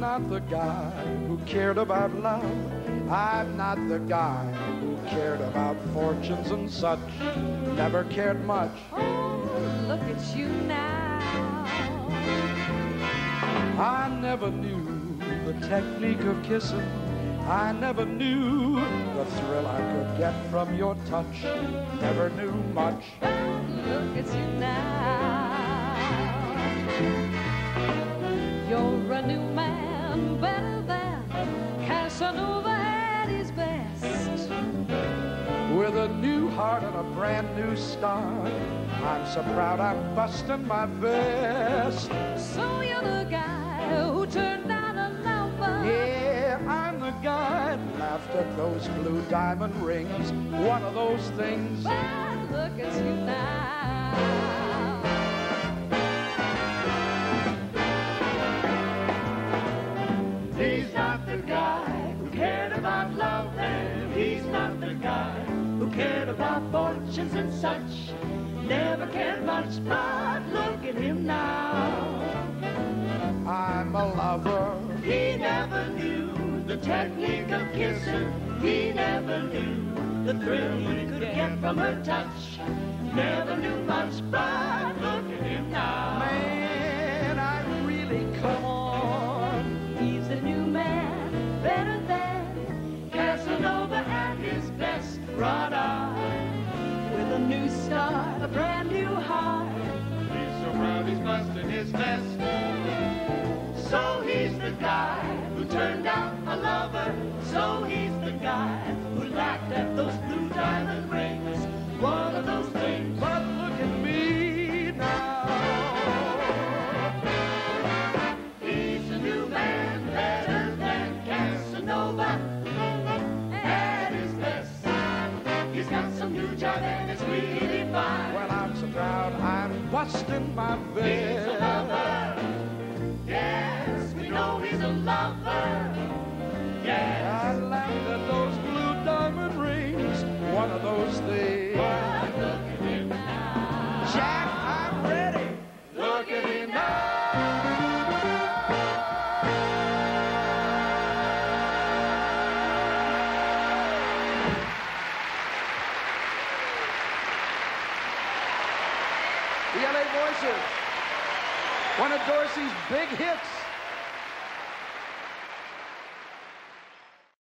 not the guy who cared about love. I'm not the guy who cared about fortunes and such. Never cared much. Oh, look at you now. I never knew the technique of kissing. I never knew the thrill I could get from your touch. Never knew much. Oh, look at you now. With a new heart and a brand new start, I'm so proud I'm busting my vest. So you're the guy who turned out a lover. Yeah, I'm the guy who laughed at those blue diamond rings. One of those things. But look at you now. He's not the guy who cared about love, and he's not the guy who cared about fortunes and such. Never cared much, but look at him now. I'm a lover. He never knew the technique of kissing. He never knew the thrill he could get from her touch. Never knew much, but look at him now. Man, I really come on. He's a new man, better than Casanova at his best, right heart. He's so proud he's busting his vest. So he's the guy who turned out a lover. So he's the guy who laughed at those blue diamond rings. One of those things. But look at me now. He's a new man, better than Casanova. At his best, he's got some new job and it's really fine. Busting my He's a lover. Yes, we know he's a lover. Yes. I laughed at those blue diamond rings. One of those things. The LA Voices. One of Dorsey's big hits.